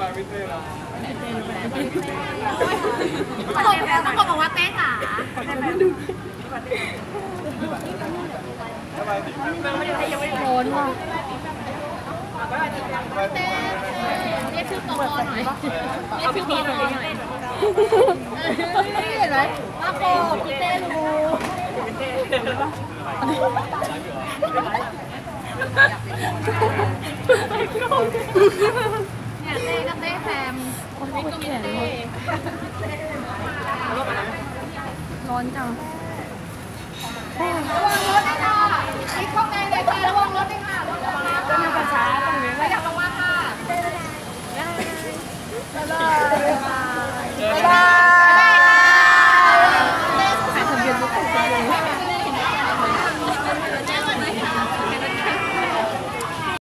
บายพี่เต้นะต้องบอกบอกว่าเต้จ๋าบายบายดิร้อนว่ะเต้เรียกชื่อโตหน่อยเรียกชื่อโตหน่อยเห็นไหมมาโกพี่เต้รู้เนี่ เต้ก็เต้แฟมคนนี้ก็มีเต้ร้อนจังระวังรถด้วยค่ะอีกข้างในเลยค่ะระวังรถด้วยค่ะรถระวังก็น่าจะช้าตรงนี้ไม่อย่ระดับลงมาค่ะบ๊ายบาย